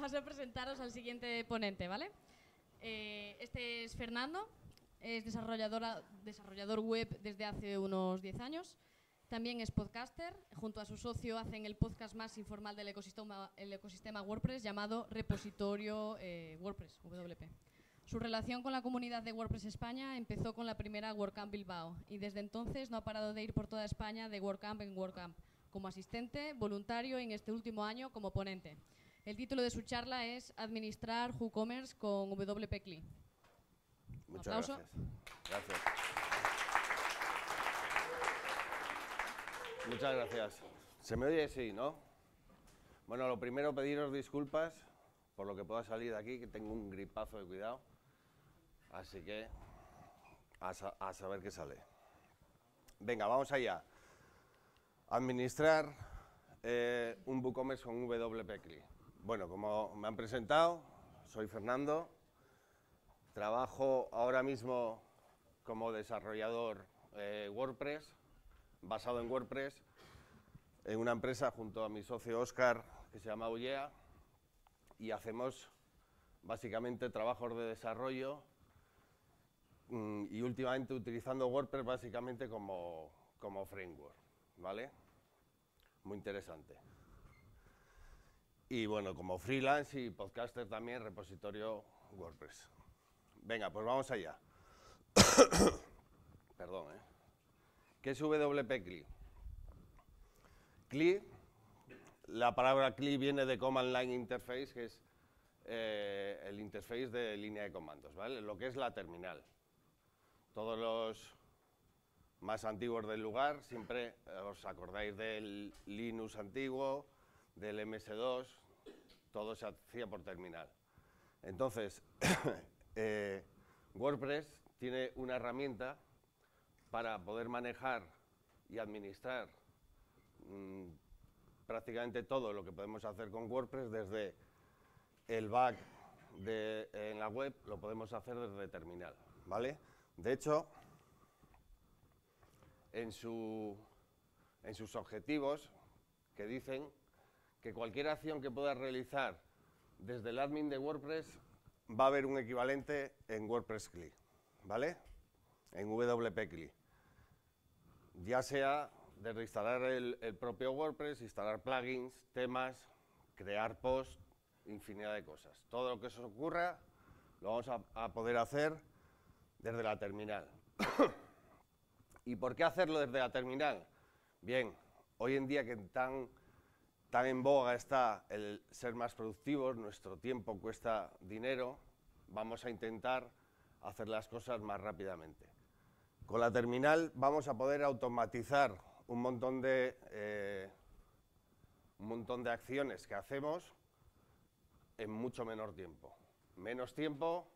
paso a presentaros al siguiente ponente, ¿vale? Eh, este es Fernando, es desarrolladora, desarrollador web desde hace unos 10 años. También es podcaster. Junto a su socio hacen el podcast más informal del ecosistema, el ecosistema WordPress llamado Repositorio eh, WordPress, WP. Su relación con la comunidad de WordPress España empezó con la primera WordCamp Bilbao y desde entonces no ha parado de ir por toda España de WordCamp en WordCamp, como asistente, voluntario y en este último año como ponente. El título de su charla es Administrar WooCommerce con WP CLI. Muchas aplauso. gracias. Gracias. Muchas gracias. Se me oye sí, ¿no? Bueno, lo primero pediros disculpas por lo que pueda salir de aquí, que tengo un gripazo de cuidado. Así que a, sa- a saber qué sale. Venga, vamos allá. Administrar eh, un WooCommerce con WP CLI. Bueno, como me han presentado, soy Fernando. Trabajo ahora mismo como desarrollador eh, WordPress, basado en WordPress, en una empresa junto a mi socio Oscar que se llama Ullea y hacemos básicamente trabajos de desarrollo mm, y últimamente utilizando WordPress básicamente como, como framework, ¿vale? Muy interesante. Y bueno, como freelance y podcaster también, repositorio WordPress. Venga, pues vamos allá. Perdón, ¿eh? ¿Qué es WP CLI? CLI, la palabra CLI viene de Command Line Interface, que es eh, el interface de línea de comandos, ¿vale? Lo que es la terminal. Todos los más antiguos del lugar, siempre os acordáis del Linux antiguo, del MS2, todo se hacía por terminal. Entonces, eh, WordPress tiene una herramienta para poder manejar y administrar mm, prácticamente todo lo que podemos hacer con WordPress desde el back de, en la web, lo podemos hacer desde terminal, ¿vale? De hecho, en, su, en sus objetivos, que dicen que cualquier acción que pueda realizar desde el admin de WordPress va a haber un equivalente en WordPress CLI, ¿vale? En WP CLI. Ya sea desde instalar el, el propio WordPress, instalar plugins, temas, crear posts, infinidad de cosas. Todo lo que se os ocurra lo vamos a, a poder hacer desde la terminal. ¿Y por qué hacerlo desde la terminal? Bien, hoy en día que tan, tan en boga está el ser más productivos, nuestro tiempo cuesta dinero, vamos a intentar hacer las cosas más rápidamente. Con la terminal vamos a poder automatizar un montón de, eh, un montón de acciones que hacemos en mucho menor tiempo. Menos tiempo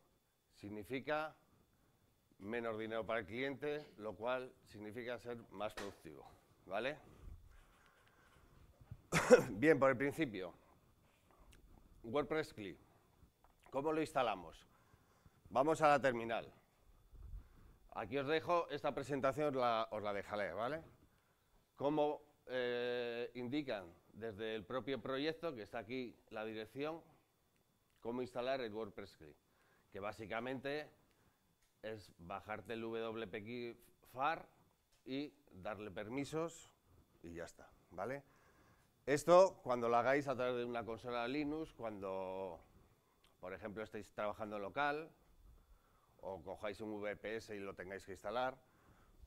significa menos dinero para el cliente, lo cual significa ser más productivo. ¿Vale? Bien, por el principio. WordPress CLI. ¿Cómo lo instalamos? Vamos a la terminal. Aquí os dejo, esta presentación la, os la dejaré, ¿vale? Como eh, indican desde el propio proyecto, que está aquí la dirección, cómo instalar el WordPress CLI, que básicamente es bajarte el WP FAR y darle permisos y ya está, ¿vale? Esto cuando lo hagáis a través de una consola Linux, cuando, por ejemplo, estéis trabajando local o cojáis un VPS y lo tengáis que instalar,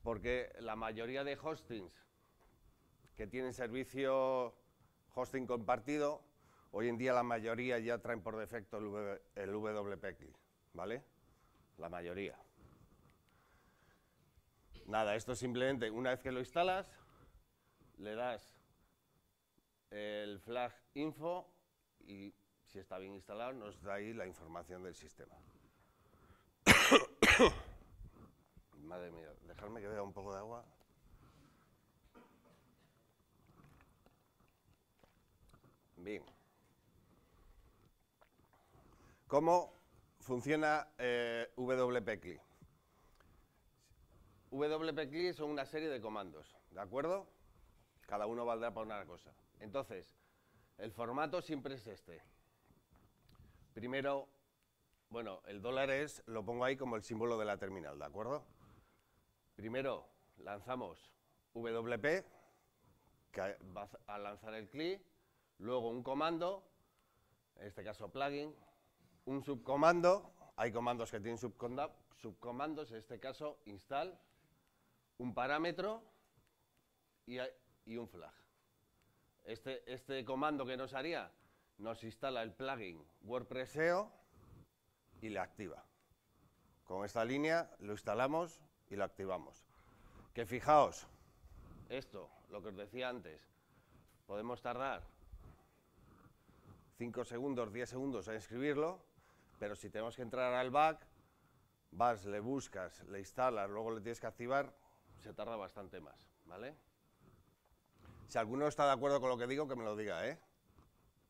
porque la mayoría de hostings que tienen servicio hosting compartido, hoy en día la mayoría ya traen por defecto el, v, ¿vale? La mayoría. Nada, esto simplemente una vez que lo instalas, le das el flag info y si está bien instalado nos da ahí la información del sistema. Madre mía, dejarme que beba un poco de agua. Bien. ¿Cómo funciona eh, WP CLI? WP CLI son una serie de comandos, ¿de acuerdo? Cada uno valdrá para una cosa. Entonces, el formato siempre es este. Primero, bueno, el dólar es, lo pongo ahí como el símbolo de la terminal, ¿de acuerdo? Primero lanzamos WP, que va a lanzar el CLI, luego un comando, en este caso plugin, un subcomando, hay comandos que tienen subcomandos, en este caso install, un parámetro y, y un flag. Este, este comando que nos haría nos instala el plugin WordPress SEO y le activa. Con esta línea lo instalamos y lo activamos. Que fijaos, esto, lo que os decía antes, podemos tardar 5 segundos, 10 segundos en escribirlo, pero si tenemos que entrar al back, vas, le buscas, le instalas, luego le tienes que activar, se tarda bastante más, ¿vale? Si alguno está de acuerdo con lo que digo, que me lo diga, ¿eh?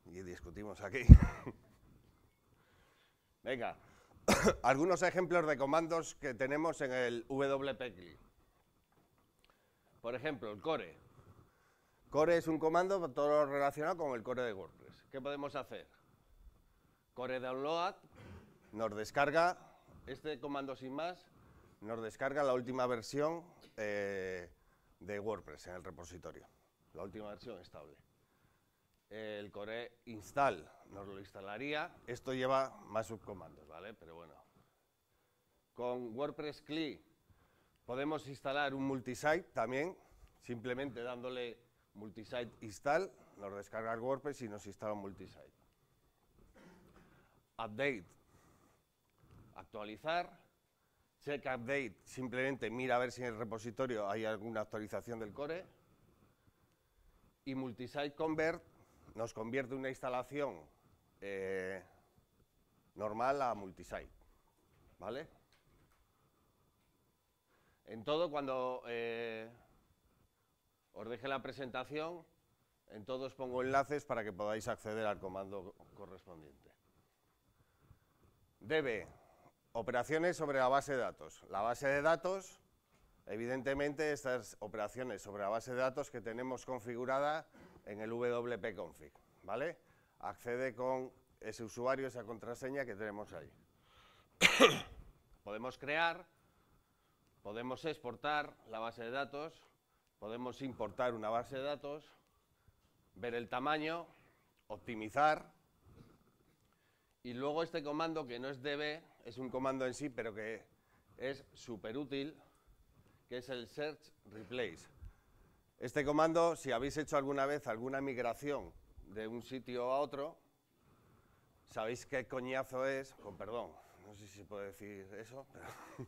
Y discutimos aquí. Venga, algunos ejemplos de comandos que tenemos en el WP Por ejemplo, el core. Core es un comando todo relacionado con el core de WordPress. ¿Qué podemos hacer? Core download nos descarga, este comando sin más, nos descarga la última versión eh, de WordPress en el repositorio la última versión estable. El core install nos lo instalaría. Esto lleva más subcomandos, ¿vale? Pero bueno. Con WordPress CLI podemos instalar un multisite también, simplemente dándole multisite install, nos descarga WordPress y nos instala un multisite. Update, actualizar. Check update, simplemente mira a ver si en el repositorio hay alguna actualización del core y Multisite Convert nos convierte una instalación eh, normal a multisite. ¿Vale? En todo, cuando eh, os deje la presentación, en todos pongo enlaces para que podáis acceder al comando correspondiente. Debe operaciones sobre la base de datos. La base de datos Evidentemente, estas operaciones sobre la base de datos que tenemos configurada en el WP config, ¿vale? Accede con ese usuario, esa contraseña que tenemos ahí. podemos crear, podemos exportar la base de datos, podemos importar una base de datos, ver el tamaño, optimizar, y luego este comando que no es db, es un comando en sí, pero que es súper útil que es el search replace. Este comando, si habéis hecho alguna vez alguna migración de un sitio a otro, sabéis qué coñazo es, con perdón, no sé si puedo decir eso,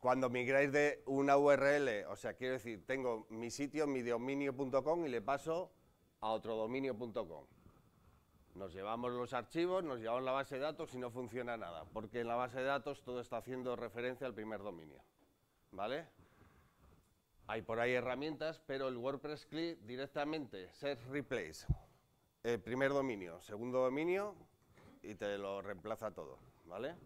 cuando migráis de una URL, o sea, quiero decir, tengo mi sitio, mi dominio.com y le paso a otro dominio.com. Nos llevamos los archivos, nos llevamos la base de datos y no funciona nada, porque en la base de datos todo está haciendo referencia al primer dominio. ¿Vale? Hay por ahí herramientas, pero el WordPress CLI directamente, set replace, el primer dominio, segundo dominio y te lo reemplaza todo, ¿vale?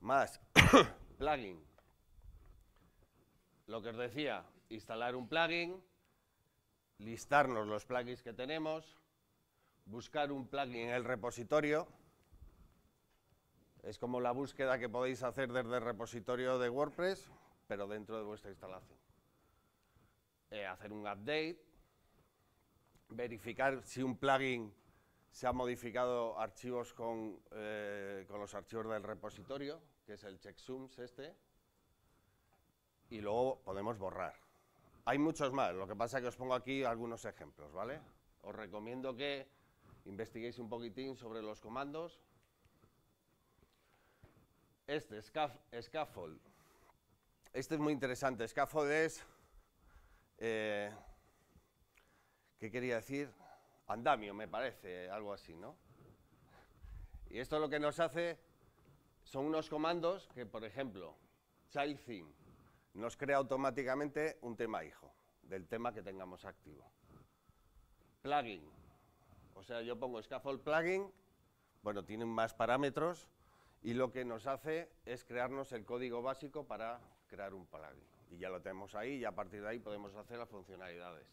Más, plugin. Lo que os decía, instalar un plugin, listarnos los plugins que tenemos, buscar un plugin en el repositorio, es como la búsqueda que podéis hacer desde el repositorio de WordPress, pero dentro de vuestra instalación. Eh, hacer un update, verificar si un plugin se ha modificado archivos con, eh, con los archivos del repositorio, que es el checksums este, y luego podemos borrar. Hay muchos más, lo que pasa es que os pongo aquí algunos ejemplos, ¿vale? Os recomiendo que investiguéis un poquitín sobre los comandos, este, scaffold. Este es muy interesante. Scaffold es... Eh, ¿Qué quería decir? Andamio, me parece, algo así, ¿no? Y esto lo que nos hace son unos comandos que, por ejemplo, child theme nos crea automáticamente un tema hijo del tema que tengamos activo. Plugin. O sea, yo pongo scaffold plugin, bueno, tienen más parámetros, y lo que nos hace es crearnos el código básico para crear un plugin. Y ya lo tenemos ahí y a partir de ahí podemos hacer las funcionalidades.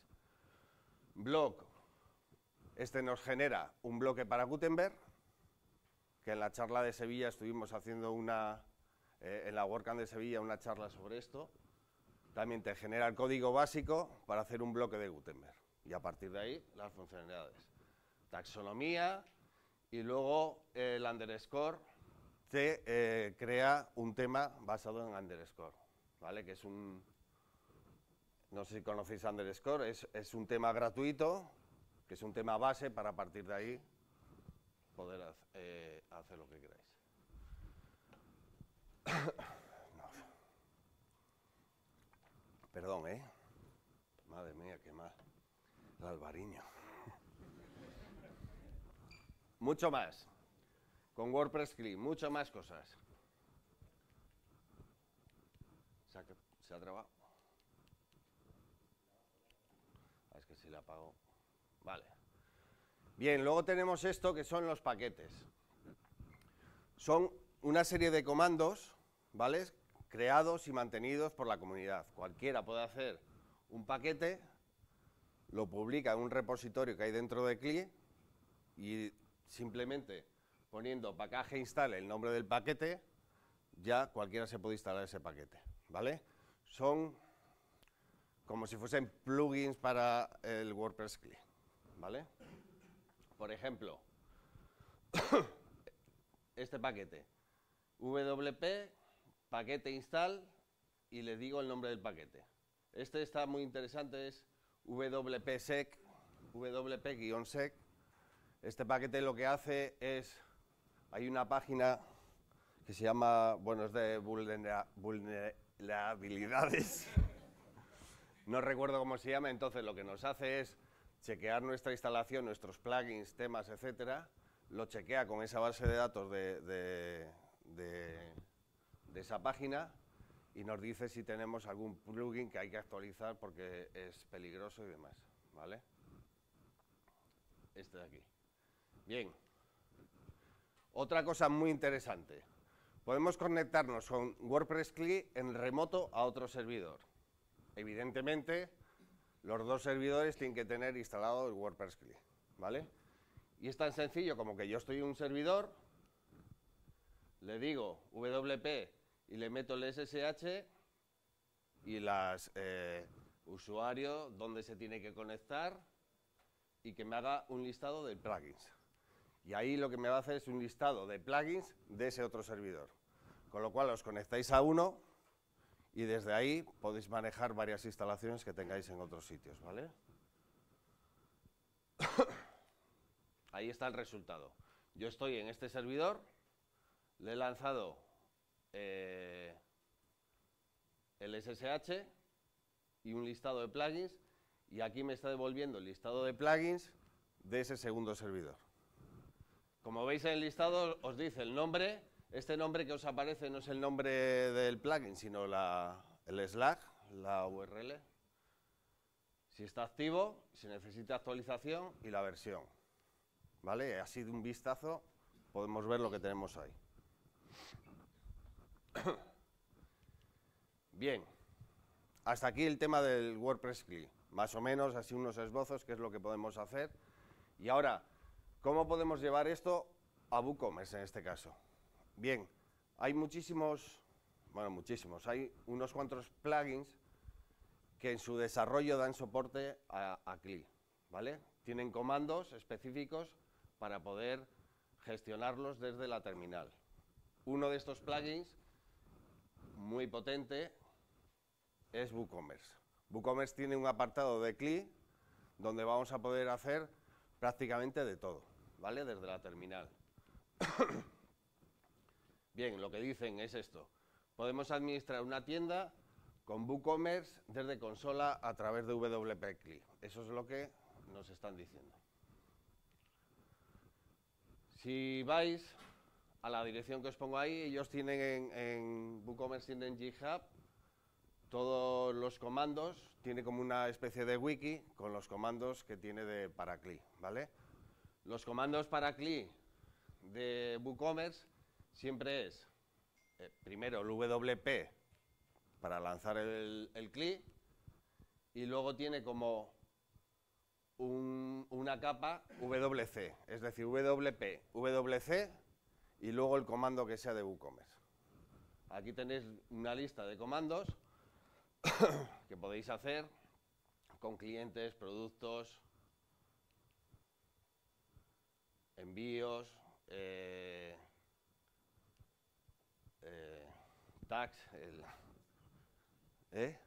Blog. Este nos genera un bloque para Gutenberg, que en la charla de Sevilla estuvimos haciendo una, eh, en la WordCamp de Sevilla, una charla sobre esto. También te genera el código básico para hacer un bloque de Gutenberg. Y a partir de ahí, las funcionalidades. Taxonomía y luego el underscore te eh, crea un tema basado en underscore, ¿vale? Que es un, no sé si conocéis underscore, es, es un tema gratuito, que es un tema base para a partir de ahí poder eh, hacer lo que queráis. Perdón, ¿eh? Madre mía, qué mal. El albariño. Mucho más. Con WordPress CLI, mucho más cosas. ¿Se ha, se trabado? Ah, es que si la apago. Vale. Bien, luego tenemos esto que son los paquetes. Son una serie de comandos, ¿vale? Creados y mantenidos por la comunidad. Cualquiera puede hacer un paquete, lo publica en un repositorio que hay dentro de CLI y simplemente poniendo package install el nombre del paquete, ya cualquiera se puede instalar ese paquete, ¿vale? Son como si fuesen plugins para el WordPress CLI, ¿vale? Por ejemplo, este paquete, WP, paquete install, y le digo el nombre del paquete. Este está muy interesante, es wp-sec, wp-sec. Este paquete lo que hace es, hay una página que se llama, bueno, es de vulnerabilidades. no recuerdo cómo se llama, entonces lo que nos hace es chequear nuestra instalación, nuestros plugins, temas, etcétera, lo chequea con esa base de datos de, esa página y nos dice si tenemos algún plugin que hay que actualizar porque es peligroso y demás, ¿vale? Este de aquí. Bien. Otra cosa muy interesante. Podemos conectarnos con WordPress CLI en remoto a otro servidor. Evidentemente, los dos servidores tienen que tener instalado el WordPress CLI, ¿vale? Y es tan sencillo como que yo estoy en un servidor, le digo WP y le meto el SSH y las eh, usuarios, dónde se tiene que conectar y que me haga un listado de plugins. Y ahí lo que me va a hacer es un listado de plugins de ese otro servidor. Con lo cual os conectáis a uno y desde ahí podéis manejar varias instalaciones que tengáis en otros sitios, ¿vale? ahí está el resultado. Yo estoy en este servidor, le he lanzado eh, el SSH y un listado de plugins y aquí me está devolviendo el listado de plugins de ese segundo servidor. Como veis en el listado os dice el nombre, este nombre que os aparece no es el nombre del plugin, sino el Slack, la URL. Si está activo, si necesita actualización y la versión. ¿Vale? Así de un vistazo podemos ver lo que tenemos ahí. Bien, hasta aquí el tema del WordPress CLI. Más o menos, así unos esbozos, qué es lo que podemos hacer. Y ahora, ¿cómo podemos llevar esto a WooCommerce en este caso? Bien, hay muchísimos, bueno, muchísimos, hay unos cuantos plugins que en su desarrollo dan soporte a, CLI, ¿vale? Tienen comandos específicos para poder gestionarlos desde la terminal. Uno de estos plugins, muy potente, es WooCommerce. WooCommerce tiene un apartado de CLI donde vamos a poder hacer prácticamente de todo, ¿vale? Desde la terminal. Bien, lo que dicen es esto. Podemos administrar una tienda con WooCommerce desde consola a través de WP CLI. Eso es lo que nos están diciendo. Si vais a la dirección que os pongo ahí, ellos tienen en, en WooCommerce, tienen GitHub, todos los comandos, tiene como una especie de wiki con los comandos que tiene de para ¿vale? Los comandos para CLI de WooCommerce siempre es eh, primero el WP para lanzar el, el CLI y luego tiene como una capa WC, es decir, WP, WC y luego el comando que sea de WooCommerce. Aquí tenéis una lista de comandos que podéis hacer con clientes, productos, envíos, eh, eh, tax, ¿eh?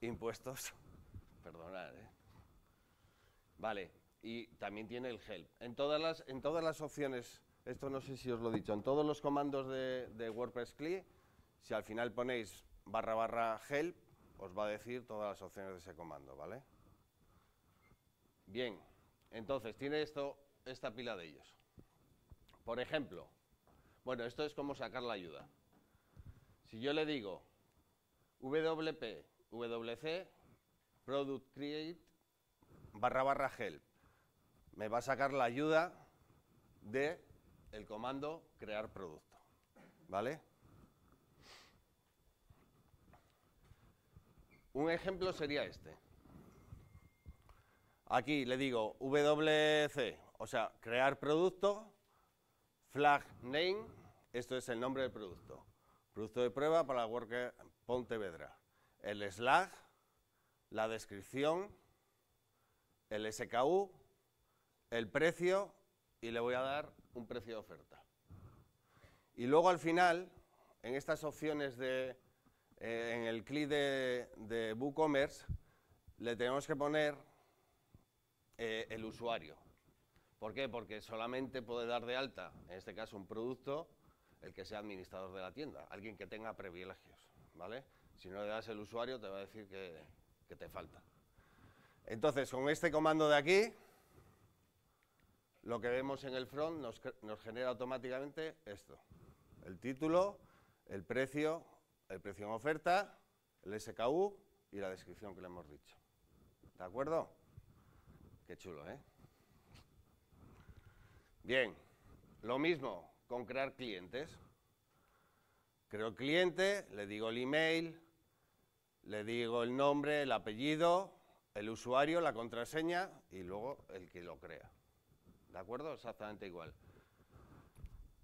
impuestos, perdonad, Vale, y también tiene el help. En todas las, en todas las opciones, esto no sé si os lo he dicho, en todos los comandos de, de WordPress CLI, si al final ponéis barra barra help, os va a decir todas las opciones de ese comando, ¿vale? Bien, entonces tiene esto, esta pila de ellos. Por ejemplo, bueno, esto es como sacar la ayuda. Si yo le digo WP, WC, Product Create, barra barra help, me va a sacar la ayuda de el comando crear producto. ¿Vale? Un ejemplo sería este. Aquí le digo WC, o sea, crear producto, flag name, esto es el nombre del producto. Producto de prueba para la Worker Pontevedra. El slag, la descripción, el SKU, el precio y le voy a dar un precio de oferta. Y luego al final, en estas opciones de eh, en el clic de, WooCommerce le tenemos que poner eh, el usuario. ¿Por qué? Porque solamente puede dar de alta, en este caso un producto, el que sea administrador de la tienda, alguien que tenga privilegios, ¿vale? Si no le das el usuario te va a decir que, te falta. Entonces, con este comando de aquí, lo que vemos en el front nos, nos genera automáticamente esto. El título, el precio, el precio en oferta, el SKU y la descripción que le hemos dicho. ¿De acuerdo? Qué chulo, ¿eh? Bien, lo mismo con crear clientes. Creo cliente, le digo el email, le digo el nombre, el apellido, el usuario, la contraseña y luego el que lo crea. ¿De acuerdo? Exactamente igual.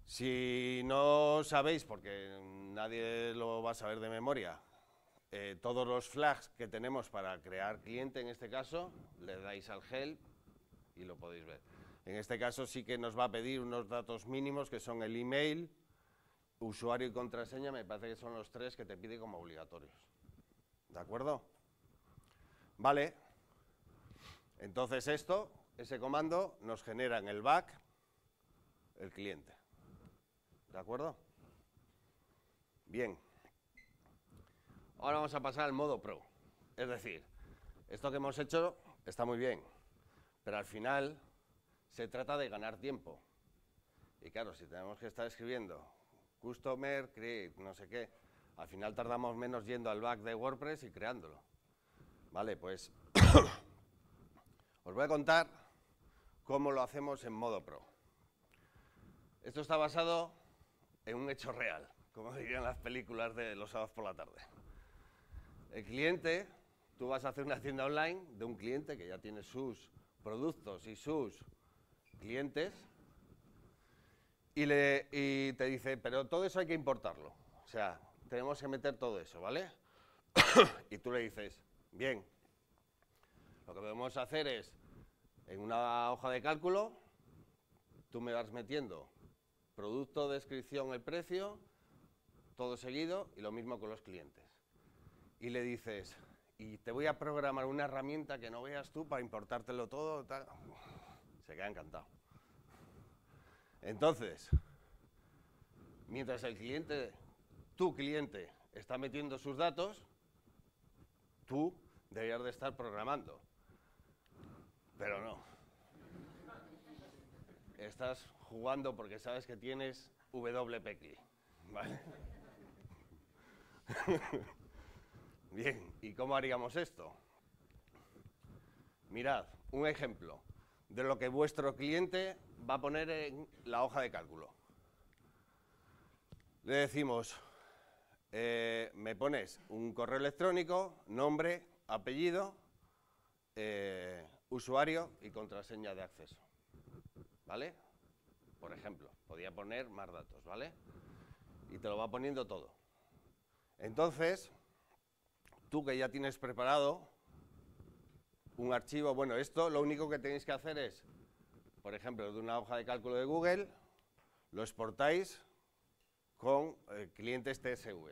Si no sabéis, porque nadie lo va a saber de memoria, eh, todos los flags que tenemos para crear cliente en este caso, le dais al help y lo podéis ver. En este caso sí que nos va a pedir unos datos mínimos que son el email, usuario y contraseña, me parece que son los tres que te pide como obligatorios. ¿De acuerdo? Vale. Entonces esto, ese comando, nos genera en el back el cliente. ¿De acuerdo? Bien. Ahora vamos a pasar al modo Pro. Es decir, esto que hemos hecho está muy bien, pero al final se trata de ganar tiempo. Y claro, si tenemos que estar escribiendo customer, create, no sé qué, al final tardamos menos yendo al back de WordPress y creándolo. Vale, pues os voy a contar cómo lo hacemos en modo Pro. Esto está basado en un hecho real, como dirían las películas de los sábados por la tarde. El cliente, tú vas a hacer una tienda online de un cliente que ya tiene sus productos y sus clientes y, le, y te dice, pero todo eso hay que importarlo. O sea, tenemos que meter todo eso, ¿vale? y tú le dices, bien, lo que podemos hacer es, en una hoja de cálculo, tú me vas metiendo producto, descripción, el precio, todo seguido y lo mismo con los clientes. Y le dices, y te voy a programar una herramienta que no veas tú para importártelo todo, se queda encantado. Entonces, mientras el cliente, tu cliente, está metiendo sus datos, tú deberías de estar programando. Pero no. Estás jugando porque sabes que tienes WPCLI. ¿Vale? Bien, ¿y cómo haríamos esto? Mirad, un ejemplo de lo que vuestro cliente va a poner en la hoja de cálculo. Le decimos, eh, me pones un correo electrónico, nombre, apellido, eh, usuario y contraseña de acceso. ¿Vale? Por ejemplo, podía poner más datos, ¿vale? Y te lo va poniendo todo. Entonces, tú que ya tienes preparado un archivo, bueno, esto lo único que tenéis que hacer es, por ejemplo, de una hoja de cálculo de Google, lo exportáis con eh, clientes TSV.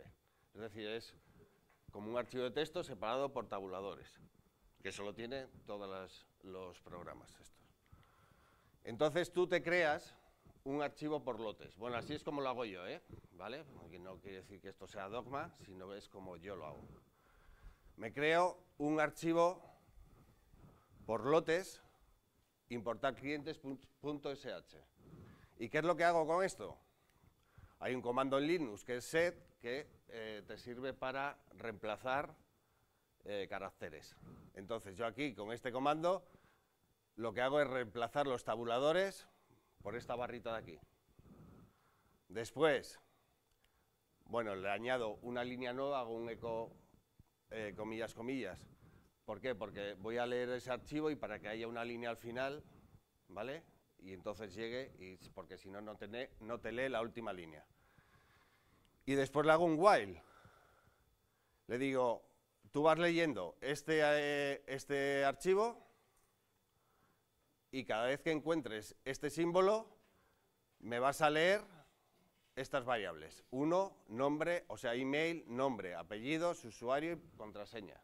Es decir, es como un archivo de texto separado por tabuladores, que solo tiene todos los programas estos. Entonces tú te creas un archivo por lotes. Bueno, así es como lo hago yo, ¿eh? ¿Vale? no quiere decir que esto sea dogma, sino es como yo lo hago. Me creo un archivo por lotes, importar clientes.sh. ¿Y qué es lo que hago con esto? Hay un comando en Linux que es set que eh, te sirve para reemplazar eh, caracteres. Entonces yo aquí con este comando lo que hago es reemplazar los tabuladores por esta barrita de aquí. Después, bueno, le añado una línea nueva, hago un eco, eh, comillas, comillas. ¿Por qué? Porque voy a leer ese archivo y para que haya una línea al final, ¿vale? Y entonces llegue, y, porque si no, no te, no te lee la última línea. Y después le hago un while. Le digo, tú vas leyendo este, eh, este archivo y cada vez que encuentres este símbolo, me vas a leer estas variables. Uno, nombre, o sea, email, nombre, apellidos, usuario y contraseña.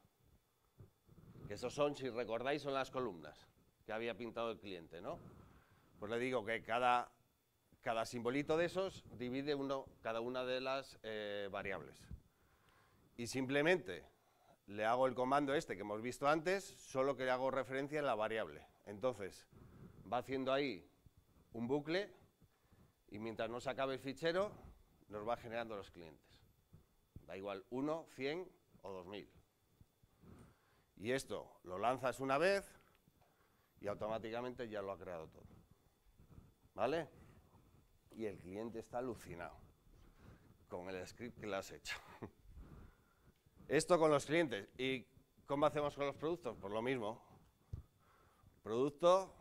Esos son, si recordáis, son las columnas que había pintado el cliente, ¿no? Pues le digo que cada, cada simbolito de esos divide uno, cada una de las eh, variables. Y simplemente le hago el comando este que hemos visto antes, solo que le hago referencia en la variable. Entonces, va haciendo ahí un bucle y mientras no se acabe el fichero, nos va generando los clientes. Da igual 1, 100 o 2000. Y esto lo lanzas una vez y automáticamente ya lo ha creado todo. ¿Vale? Y el cliente está alucinado con el script que le has hecho. Esto con los clientes. ¿Y cómo hacemos con los productos? Pues lo mismo. Producto,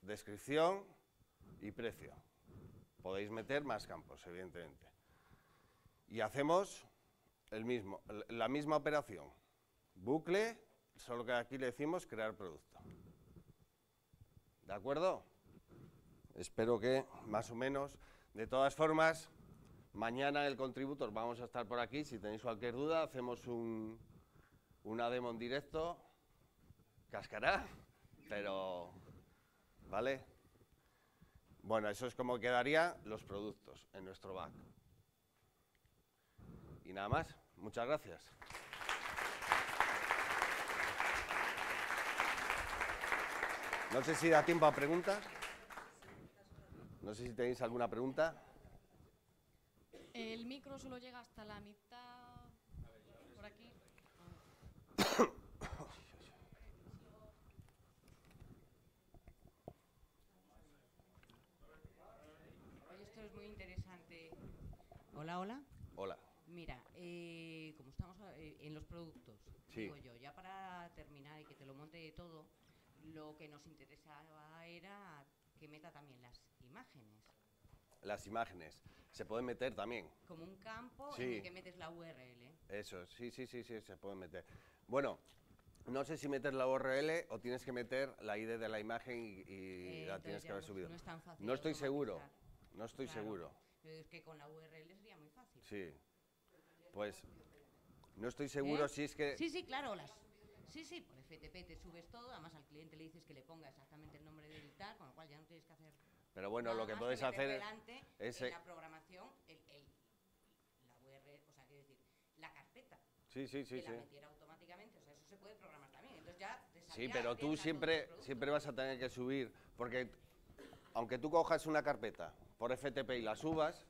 descripción y precio. Podéis meter más campos, evidentemente. Y hacemos el mismo, la misma operación. Bucle, solo que aquí le decimos crear producto. ¿De acuerdo? Espero que más o menos. De todas formas, mañana en el Contributor vamos a estar por aquí. Si tenéis cualquier duda, hacemos un, una demo en directo. Cascará, pero ¿Vale? Bueno, eso es como quedarían los productos en nuestro back. Y nada más. Muchas gracias. No sé si da tiempo a preguntas. No sé si tenéis alguna pregunta. El micro solo llega hasta la mitad. Por aquí. Hola, hola. Hola. Mira, eh, como estamos eh, en los productos, digo yo, ya para terminar y que te lo monte todo, lo que nos interesaba era que meta también las imágenes. Las imágenes. Se pueden meter también. Como un campo en el que metes la URL. Eso, sí, sí, sí, sí, se pueden meter. Bueno, no sé si metes la URL o tienes que meter la ID de la imagen y, eh, la tienes que haber subido. No, es tan fácil no estoy seguro. No estoy seguro. Es que con la URL sería muy fácil. Sí. Pues no estoy seguro ¿Eh? si es que... Sí, sí, claro. Las... Sí, sí, por FTP te subes todo, además al cliente le dices que le ponga exactamente el nombre del tal, con lo cual ya no tienes que hacer... Pero bueno, lo que puedes hacer es... En la programación, el, el, la URL, o sea, quiero decir, la carpeta. Sí, sí, sí. Que sí. la metiera automáticamente, o sea, eso se puede programar también. Entonces ya te Sí, pero tú siempre, siempre vas a tener que subir, porque aunque tú cojas una carpeta por FTP y la subas,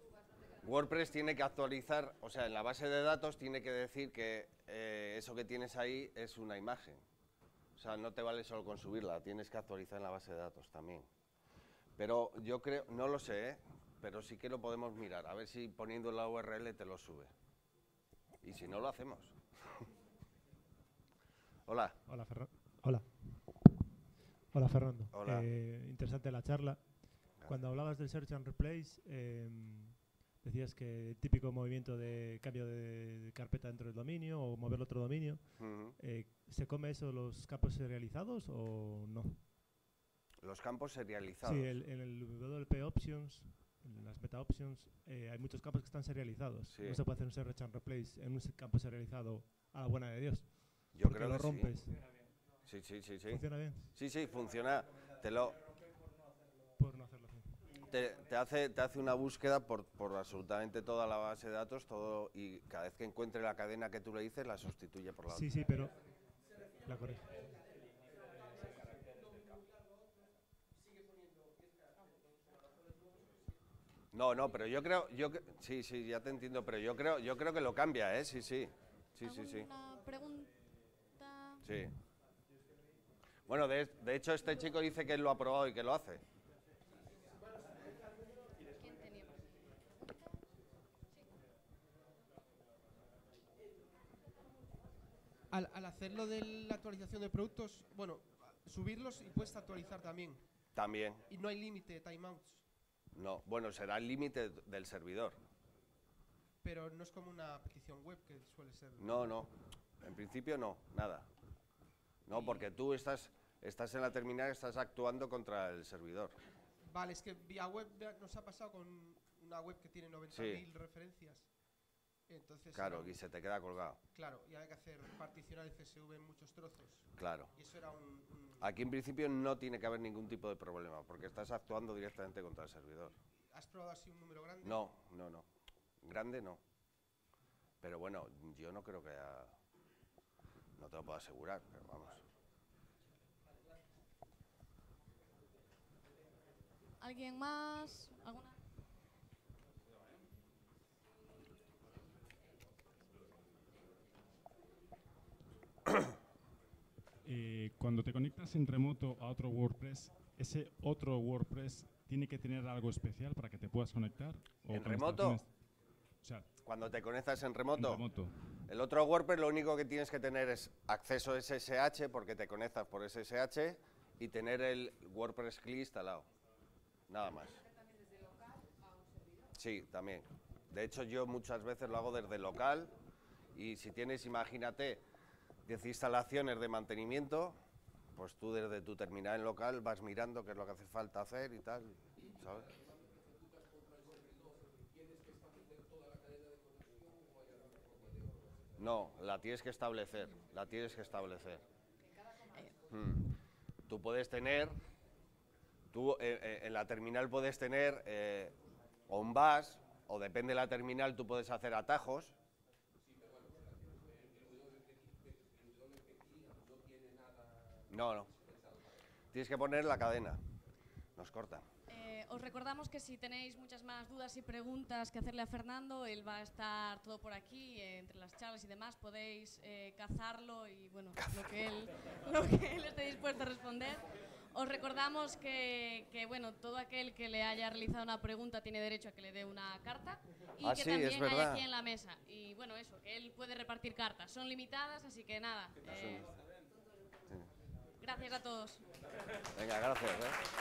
WordPress tiene que actualizar, o sea, en la base de datos tiene que decir que eh, eso que tienes ahí es una imagen. O sea, no te vale solo con subirla, tienes que actualizar en la base de datos también. Pero yo creo, no lo sé, ¿eh? pero sí que lo podemos mirar, a ver si poniendo la URL te lo sube. Y si no, lo hacemos. Hola. Hola, Ferran. Hola. Hola Fernando. Hola. Eh, interesante la charla. Cuando hablabas del search and replace, em, decías que el típico movimiento de cambio de, carpeta dentro del dominio o mover otro dominio, eh, ¿se come eso los campos serializados o no? Los campos serializados. Sí, el- en el WP Options, en las meta options, eh, hay muchos campos que están serializados. Sí. No se puede hacer un search and replace en un campo serializado a la buena de Dios. Yo creo lo que sí. rompes. Sí, sí, sí, sí. ¿Funciona bien? Sí, sí, funciona. Te lo, Por no hacerlo así. Te, te hace, te hace una búsqueda por, por absolutamente toda la base de datos todo y cada vez que encuentre la cadena que tú le dices la sustituye por la Sí, otra. sí, pero... La corrige. No, no, pero yo creo, yo que- sí, sí, ya te entiendo, pero yo creo, yo creo que lo cambia, ¿eh? Sí, sí, sí, sí, sí, ¿Alguna pregunta? sí. Bueno, de, de hecho este chico dice que él lo ha probado y que lo hace. Al, al hacer lo de la actualización de productos, bueno, subirlos y puedes actualizar también. También, Y no hay límite de timeouts. no, bueno, será el límite del servidor. Pero no es como una petición web que suele ser. No, no, en principio no, nada. No, porque tú estás, estás en la terminal, estás actuando contra el servidor. Vale, es que vía web nos ha pasado con una web que tiene 90.000 Sí. referencias. Entonces, Claro, y se te queda colgado. claro, y hay que hacer particionar el CSV en muchos trozos. Claro. Y eso era un. un- Aquí en principio no tiene que haber ningún tipo de problema, porque estás actuando directamente contra el servidor. ¿Has probado así un número grande? No, no, no. Grande no. Pero bueno, yo no creo que haya... No te lo puedo asegurar, pero vamos. ¿Alguien más? ¿Alguna? Eh, cuando te conectas en remoto a otro WordPress, ese otro WordPress tiene que tener algo especial para que te puedas conectar. ¿O ¿En remoto? O sea, Cuando te conectas en en remoto, remoto. el otro WordPress lo único que tienes que tener es acceso SSH, porque te conectas por SSH, y tener el WordPress CLI instalado. Nada más. Sí, también. De hecho, yo muchas veces lo hago desde local y si tienes, imagínate, 10 instalaciones de mantenimiento, pues tú desde tu terminal local vas mirando qué es lo que hace falta hacer y tal, ¿sabes? No, la tienes que establecer, la tienes que establecer. Mm. Tú puedes tener, tú eh, eh, en la terminal puedes tener eh, o un bus, o depende de la terminal, tú puedes hacer atajos. No, no. Tienes que poner la cadena. Nos cortan. Eh, os recordamos que si tenéis muchas más dudas y preguntas que hacerle a Fernando, él va a estar todo por aquí, eh, entre las charlas y demás, podéis eh, cazarlo y bueno, lo que, él, lo que él esté dispuesto a responder. Os recordamos que, que, bueno, todo aquel que le haya realizado una pregunta tiene derecho a que le dé una carta y Ah, que sí, también hay aquí en la mesa. Y bueno, eso, que él puede repartir cartas. Son limitadas, así que nada. Gracias a todos. Venga, gracias. ¿eh?